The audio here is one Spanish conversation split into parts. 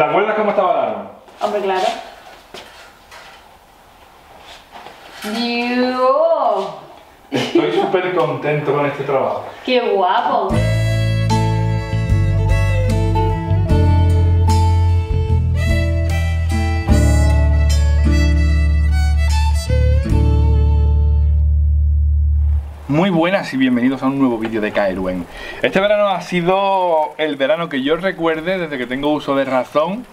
¿Te acuerdas cómo estaba el árbol? Hombre, claro. ¡Dios! Estoy súper contento con este trabajo. ¡Qué guapo! Muy buenas y bienvenidos a un nuevo vídeo de Kaeluen. Este verano ha sido el verano que yo recuerde desde que tengo uso de razón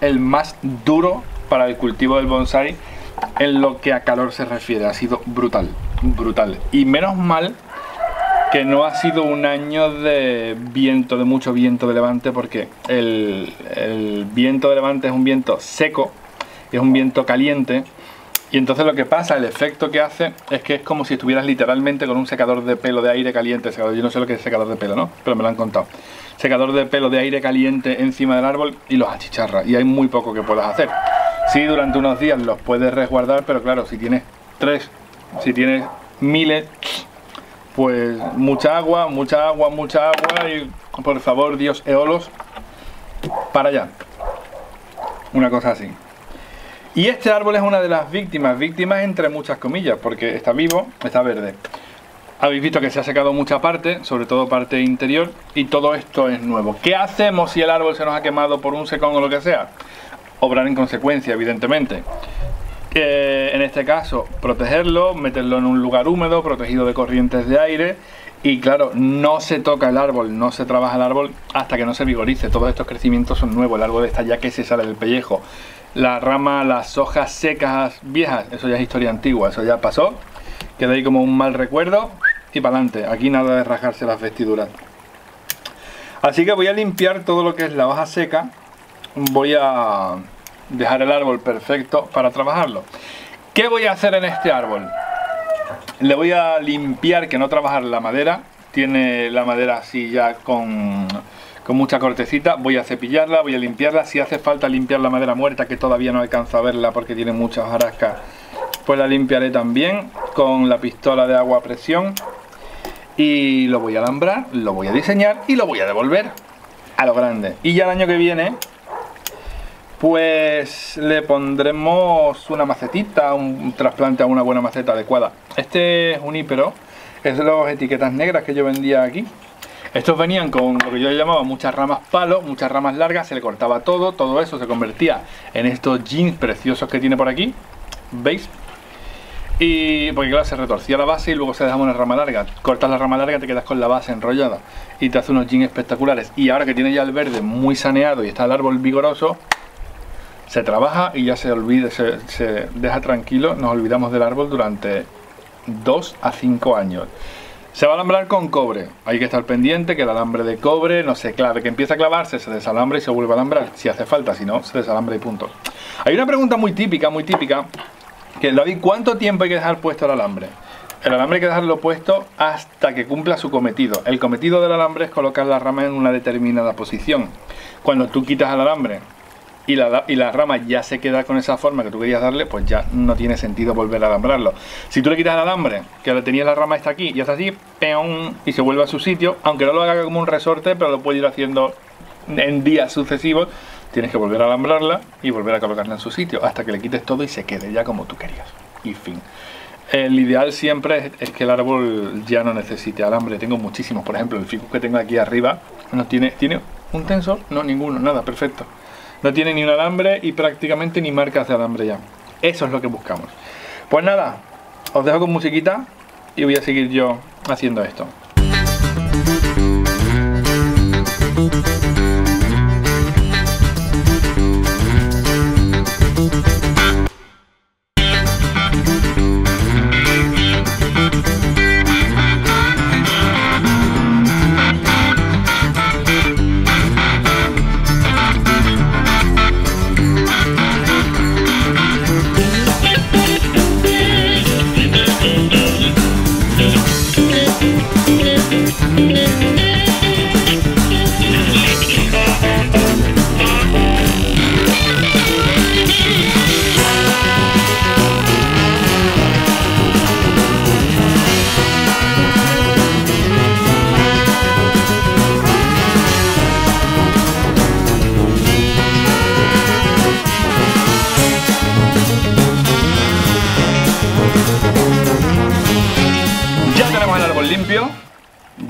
el más duro para el cultivo del bonsai en lo que a calor se refiere. Ha sido brutal, brutal. Y menos mal que no ha sido un año de viento, de mucho viento de levante, porque el, el viento de levante es un viento seco, es un viento caliente y entonces lo que pasa, el efecto que hace es que es como si estuvieras literalmente con un secador de pelo de aire caliente. Yo no sé lo que es secador de pelo, ¿no? Pero me lo han contado. Secador de pelo de aire caliente encima del árbol y los achicharra. Y hay muy poco que puedas hacer. Sí, durante unos días los puedes resguardar, pero claro, si tienes tres, si tienes miles, pues mucha agua, mucha agua, mucha agua y por favor, Dios, eolos, para allá. Una cosa así. Y este árbol es una de las víctimas, víctimas entre muchas comillas, porque está vivo, está verde. Habéis visto que se ha secado mucha parte, sobre todo parte interior, y todo esto es nuevo. ¿Qué hacemos si el árbol se nos ha quemado por un secón o lo que sea? Obrar en consecuencia, evidentemente. en este caso, protegerlo, meterlo en un lugar húmedo, protegido de corrientes de aire, y claro, no se toca el árbol, no se trabaja el árbol hasta que no se vigorice. Todos estos crecimientos son nuevos, el árbol está ya que se sale del pellejo la rama, las hojas secas viejas, eso ya es historia antigua, eso ya pasó. Queda ahí como un mal recuerdo y para adelante. Aquí nada de rajarse las vestiduras. Así que voy a limpiar todo lo que es la hoja seca. Voy a dejar el árbol perfecto para trabajarlo. ¿Qué voy a hacer en este árbol? Le voy a limpiar, que no trabajar la madera. Tiene la madera así ya con con mucha cortecita. Voy a cepillarla, voy a limpiarla. Si hace falta limpiar la madera muerta, que todavía no alcanzo a verla porque tiene muchas hojarascas, pues la limpiaré también con la pistola de agua a presión. Y lo voy a alambrar, lo voy a diseñar y lo voy a devolver a lo grande. Y ya el año que viene, pues le pondremos una macetita, un trasplante a una buena maceta adecuada. Este es un hípero, es de las etiquetas negras que yo vendía aquí. Estos venían con lo que yo llamaba muchas ramas palo, muchas ramas largas, se le cortaba todo, todo eso se convertía en estos jeans preciosos que tiene por aquí, ¿veis? Y porque claro, se retorcía la base y luego se dejaba una rama larga. Cortas la rama larga, te quedas con la base enrollada y te hace unos jeans espectaculares. Y ahora que tiene ya el verde muy saneado y está el árbol vigoroso, se trabaja y ya se olvida, se, se deja tranquilo, nos olvidamos del árbol durante 2 a 5 años. Se va a alambrar con cobre. Hay que estar pendiente que el alambre de cobre no se clave, que empieza a clavarse, se desalambre y se vuelve a alambrar. Si hace falta, si no, se desalambra y punto. Hay una pregunta muy típica, muy típica, que David, ¿cuánto tiempo hay que dejar puesto el alambre? El alambre hay que dejarlo puesto hasta que cumpla su cometido. El cometido del alambre es colocar la rama en una determinada posición. Cuando tú quitas el alambre y la, y rama ya se queda con esa forma que tú querías darle, pues ya no tiene sentido volver a alambrarlo. Si tú le quitas el alambre, que le tenías la rama está aquí, y está así, peón, y se vuelve a su sitio, aunque no lo haga como un resorte, pero lo puede ir haciendo en días sucesivos, tienes que volver a alambrarla y volver a colocarla en su sitio, hasta que le quites todo y se quede ya como tú querías. Y fin. El ideal siempre es, que el árbol ya no necesite alambre. Tengo muchísimos, por ejemplo, el ficus que tengo aquí arriba no tiene, tiene un tensor, no ninguno, nada, perfecto. No tiene ni un alambre y prácticamente ni marcas de alambre ya. Eso es lo que buscamos. Pues nada, os dejo con musiquita y voy a seguir yo haciendo esto.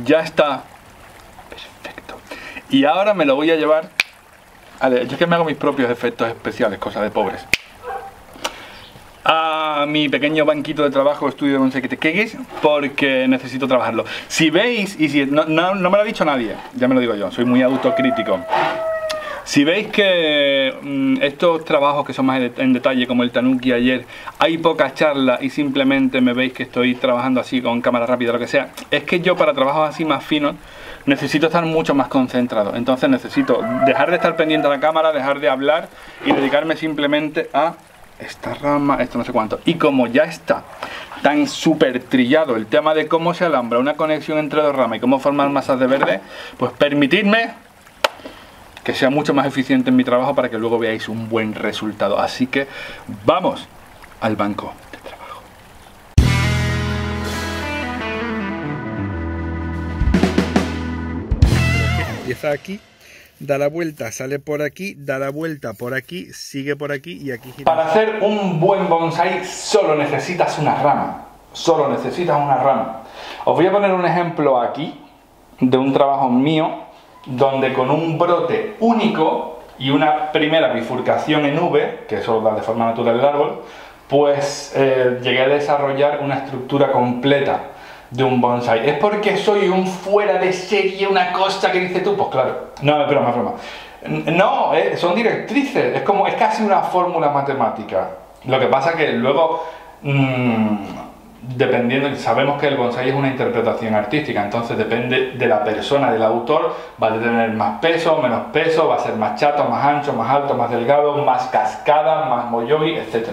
Ya está perfecto. Y ahora me lo voy a llevar. Vale, yo es que me hago mis propios efectos especiales, cosas de pobres. A mi pequeño banquito de trabajo, estudio de bonsai que te quegues, porque necesito trabajarlo. Si veis, y si no, no, no me lo ha dicho nadie, ya me lo digo yo, soy muy autocrítico. Si veis que mm, estos trabajos que son más en, detalle, como el Tanuki ayer, hay poca charla y simplemente me veis que estoy trabajando así con cámara rápida lo que sea, es que yo para trabajos así más finos necesito estar mucho más concentrado. Entonces necesito dejar de estar pendiente a la cámara, dejar de hablar y dedicarme simplemente a esta rama, esto no sé cuánto. Y como ya está tan súper trillado el tema de cómo se alambra una conexión entre dos ramas y cómo formar masas de verde, pues permitidme que sea mucho más eficiente en mi trabajo para que luego veáis un buen resultado. Así que vamos al banco de trabajo. Empieza aquí, da la vuelta, sale por aquí, da la vuelta por aquí, sigue por aquí y aquí gira. Para hacer un buen bonsai solo necesitas una rama. Solo necesitas una rama. Os voy a poner un ejemplo aquí de un trabajo mío donde con un brote único y una primera bifurcación en V, que eso da de forma natural el árbol, pues eh, llegué a desarrollar una estructura completa de un bonsai. ¿Es porque soy un fuera de serie, una cosa que dice tú? Pues claro, no, es broma, es broma. No, eh, son directrices, es como, es casi una fórmula matemática. Lo que pasa que luego... Mmm, dependiendo, sabemos que el bonsai es una interpretación artística, entonces depende de la persona, del autor, va a tener más peso, menos peso, va a ser más chato, más ancho, más alto, más delgado, más cascada, más moyogi, etc.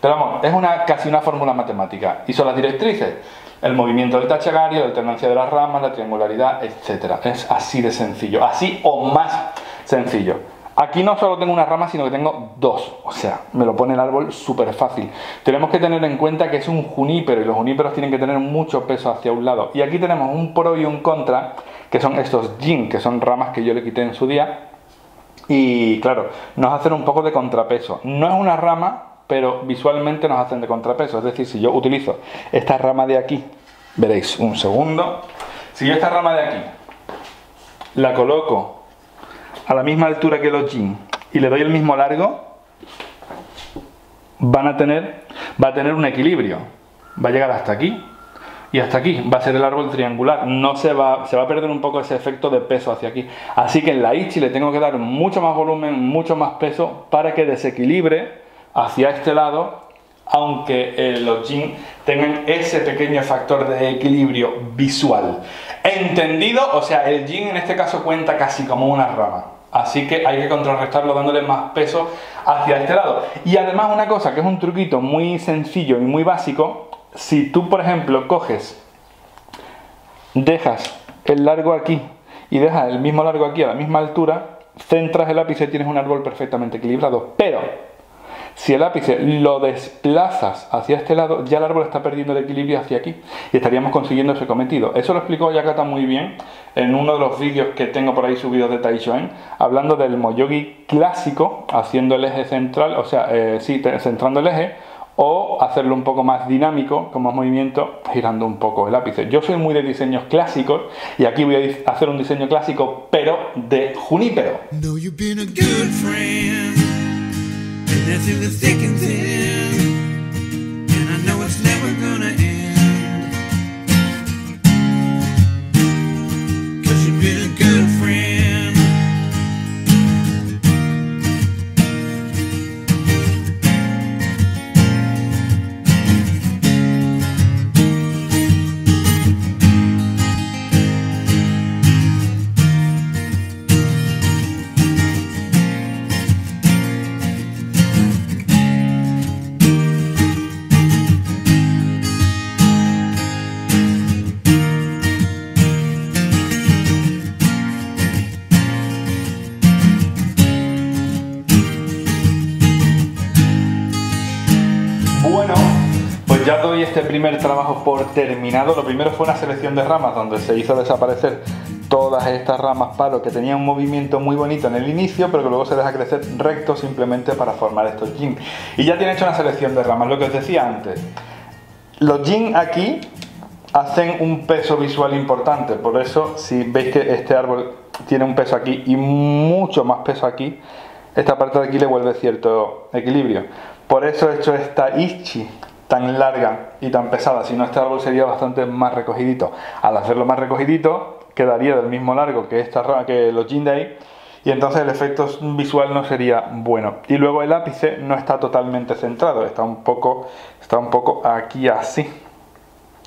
Pero vamos, es una, casi una fórmula matemática y son las directrices. El movimiento del tachagari, la alternancia de las ramas, la triangularidad, etc. Es así de sencillo, así o más sencillo. Aquí no solo tengo una rama, sino que tengo dos. O sea, me lo pone el árbol súper fácil. Tenemos que tener en cuenta que es un junípero y los juníperos tienen que tener mucho peso hacia un lado. Y aquí tenemos un pro y un contra, que son estos yin, que son ramas que yo le quité en su día. Y claro, nos hacen un poco de contrapeso. No es una rama, pero visualmente nos hacen de contrapeso. Es decir, si yo utilizo esta rama de aquí, veréis un segundo. Si yo esta rama de aquí la coloco a la misma altura que los jeans y le doy el mismo largo, van a tener, va a tener un equilibrio. Va a llegar hasta aquí y hasta aquí. Va a ser el árbol triangular. No se va, se va a perder un poco ese efecto de peso hacia aquí. Así que en la Ichi le tengo que dar mucho más volumen, mucho más peso para que desequilibre hacia este lado aunque eh, los jeans tengan ese pequeño factor de equilibrio visual. ¿Entendido? O sea, el jean en este caso cuenta casi como una rama. Así que hay que contrarrestarlo dándole más peso hacia este lado. Y además una cosa que es un truquito muy sencillo y muy básico, si tú por ejemplo coges, dejas el largo aquí y dejas el mismo largo aquí a la misma altura, centras el ápice y tienes un árbol perfectamente equilibrado. Pero si el ápice lo desplazas hacia este lado, ya el árbol está perdiendo el equilibrio hacia aquí y estaríamos consiguiendo ese cometido. Eso lo explicó Yakata muy bien en uno de los vídeos que tengo por ahí subidos de Taishoen, hablando del Moyogi clásico, haciendo el eje central, o sea, eh, sí, centrando el eje, o hacerlo un poco más dinámico, con más movimiento, girando un poco el ápice. Yo soy muy de diseños clásicos y aquí voy a hacer un diseño clásico, pero de junípero. Through the thick and thin, ya doy este primer trabajo por terminado. Lo primero fue una selección de ramas donde se hizo desaparecer todas estas ramas palos que tenían un movimiento muy bonito en el inicio, pero que luego se deja crecer recto simplemente para formar estos jeans. Y ya tiene hecho una selección de ramas, lo que os decía antes. Los jeans aquí hacen un peso visual importante. Por eso, si veis que este árbol tiene un peso aquí y mucho más peso aquí, esta parte de aquí le vuelve cierto equilibrio. Por eso he hecho esta ichi tan larga y tan pesada, si no este árbol sería bastante más recogidito. Al hacerlo más recogidito, quedaría del mismo largo que, esta, que los Jindai y entonces el efecto visual no sería bueno. Y luego el ápice no está totalmente centrado, está un poco, está un poco aquí así.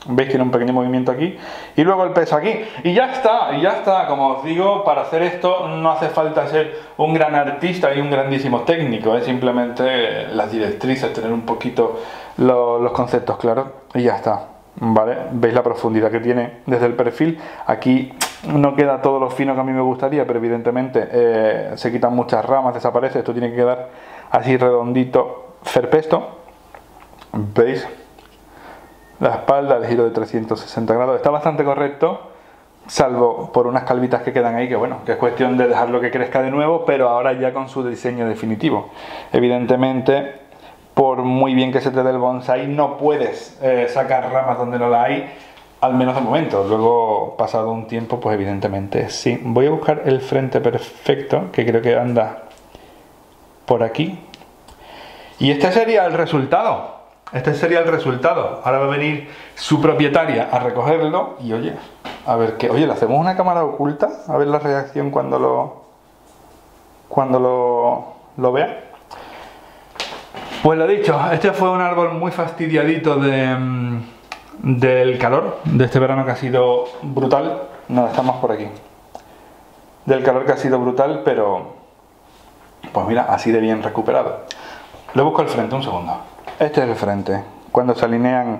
¿Veis tiene un pequeño movimiento aquí? Y luego el peso aquí. Y ya está, y ya está. Como os digo, para hacer esto no hace falta ser un gran artista y un grandísimo técnico. Es simplemente las directrices, tener un poquito los conceptos claros y ya está. ¿Vale? Veis la profundidad que tiene desde el perfil. Aquí no queda todo lo fino que a mí me gustaría, pero evidentemente eh, se quitan muchas ramas, desaparece. Esto tiene que quedar así redondito, ferpesto. ¿Veis? La espalda, el giro de 360 grados. Está bastante correcto, salvo por unas calvitas que quedan ahí, que bueno, que es cuestión de dejarlo que crezca de nuevo, pero ahora ya con su diseño definitivo. Evidentemente, por muy bien que se te dé el bonsai, no puedes eh, sacar ramas donde no la hay, al menos de momento. Luego, pasado un tiempo, pues evidentemente sí. Voy a buscar el frente perfecto, que creo que anda por aquí. Y este sería el resultado. Este sería el resultado. Ahora va a venir su propietaria a recogerlo y oye, a ver qué. Oye, le hacemos una cámara oculta a ver la reacción cuando lo cuando lo, lo vea. Pues lo dicho, este fue un árbol muy fastidiadito mm, del calor de este verano que ha sido brutal. No, estamos por aquí. Del calor que ha sido brutal, pero pues mira, así de bien recuperado. Le busco el frente, un segundo. Este es el frente. Cuando se alinean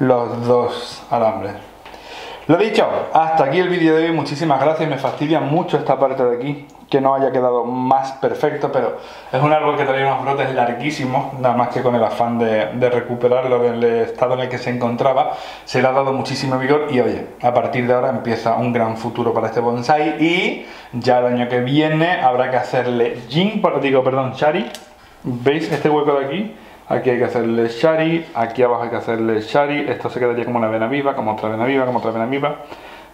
los dos alambres. Lo dicho, hasta aquí el vídeo de hoy. Muchísimas gracias. Me fastidia mucho esta parte de aquí que no haya quedado más perfecto, pero es un árbol que traía unos brotes larguísimos, nada más que con el afán de, recuperarlo del estado en el que se encontraba, se le ha dado muchísimo vigor y oye, a partir de ahora empieza un gran futuro para este bonsai y ya el año que viene habrá que hacerle jin, digo, perdón, shari, ¿veis este hueco de aquí? Aquí hay que hacerle shari, aquí abajo hay que hacerle shari, esto se quedaría como una vena viva, como otra vena viva, como otra vena viva.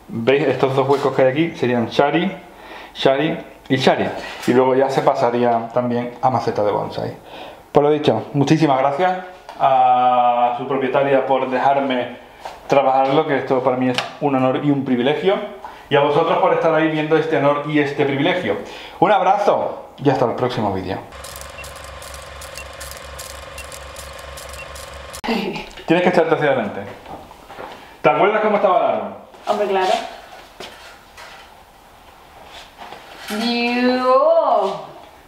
¿Veis? Estos dos huecos que hay aquí serían shari, shari y shari. Y luego ya se pasaría también a maceta de bonsai. Por lo dicho, muchísimas gracias a su propietaria por dejarme trabajarlo, que esto para mí es un honor y un privilegio. Y a vosotros por estar ahí viendo este honor y este privilegio. Un abrazo y hasta el próximo vídeo. Tienes que echarte hacia adelante. ¿Te acuerdas cómo estaba el árbol? Hombre, claro. Dios.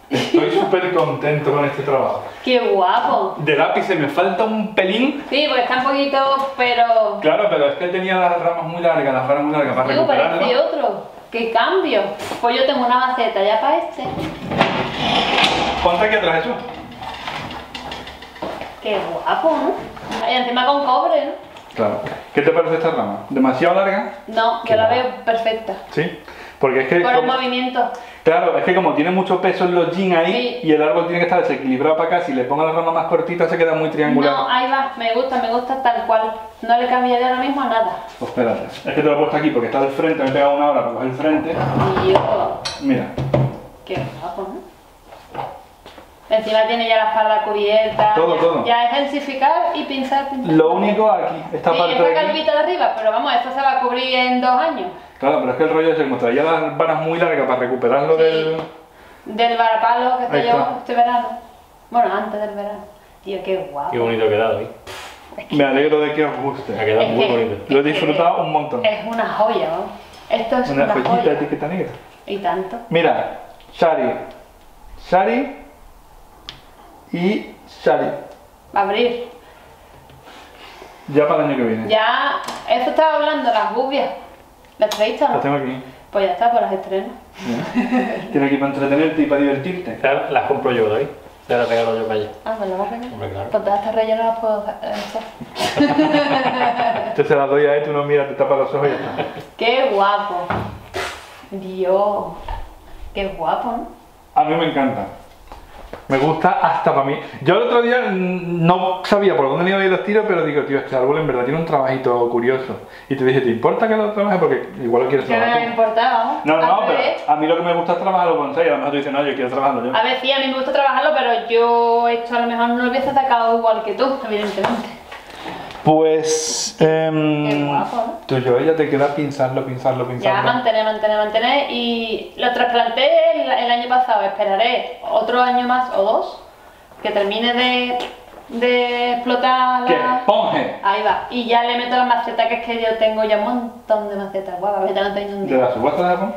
Estoy súper contento con este trabajo. ¡Qué guapo! De lápiz se me falta un pelín. Sí, porque está un poquito, pero... Claro, pero es que él tenía las ramas muy largas, las ramas muy largas para Digo, recuperarlo. parece otro. ¡Qué cambio! Pues yo tengo una maceta ya para este. Ponte aquí atrás eso. ¡Qué guapo, ¿no? Y encima con cobre, ¿no? Claro. ¿Qué te parece esta rama? ¿Demasiado larga? No, yo la veo perfecta. Sí. Porque es que. Por el como- movimiento. Claro, es que como tiene mucho peso en los jeans ahí Sí. y el árbol tiene que estar desequilibrado para acá, si le pongo la rama más cortita se queda muy triangular. No, ahí va. Me gusta, me gusta tal cual. No le cambiaría ahora mismo nada. Pues espérate. Es que te lo he puesto aquí porque está del frente, me he pegado una hora para coger el frente. Dios. Mira. Qué guapo, ¿no? Encima tiene ya la espalda cubierta. Todo, ya, todo. Ya es densificar y pinzar, pinzar. Lo único aquí, esta Sí, parte esta de calvita de arriba, pero vamos, esto se va a cubrir en dos años. Claro, pero es que el rollo es como traía las varas muy largas para recuperarlo Sí. del. Del varapalo que te llevo este verano. Bueno, antes del verano. Tío, qué guapo. Qué bonito ha quedado, ¿eh? Me alegro de que os Ha guste. quedado Es muy que- bonito. Lo he disfrutado un montón. Es una joya, ¿no? Esto es Una una, joyita de etiqueta negra. Y tanto. Mira, Shari, Shari y a abrir. Ya para el año que viene. Ya, esto estaba hablando, las gubias. ¿Las traíste o Las no? tengo aquí. Pues ya está, pues las estreno. Tienes aquí para entretenerte y para divertirte. Estas Las compro yo, David. Te las regalo yo para ella. Ah, ¿me las vas a regalar? Hombre, claro. Pues todas estas rellenas las puedo eh, hacer. Este se las doy a él, tú no miras, te tapas los ojos y ya está. ¡Qué guapo! Dios. Qué guapo, ¿no? A mí me encanta. Me gusta hasta para mí. Yo el otro día no sabía por dónde me iban a ir los tiros, pero digo, tío, este árbol en verdad tiene un trabajito curioso. Y te dije, ¿te importa que lo trabaje? Porque igual lo quieres Que no trabajar me importaba. No, no, pero a mí lo que me gusta es trabajar los bonsai. A lo mejor tú dices, no, yo quiero trabajarlo yo. A ver, sí, a mí me gusta trabajarlo, pero yo esto a lo mejor no lo hubiese sacado igual que tú, evidentemente. Pues. Qué guapo, ¿no? Tú yo, ella te queda pinzarlo, pinzarlo, Ya pinzarlo. mantener, mantener, mantener. Y lo trasplanté el, el año pasado. Esperaré otro año más o dos que termine de, de explotar la. Ponge. Ahí va. Y ya le meto la maceta, que es que yo tengo ya un montón de macetas. Guau, a ver, ya no tengo un ¿De la subasta de Japón?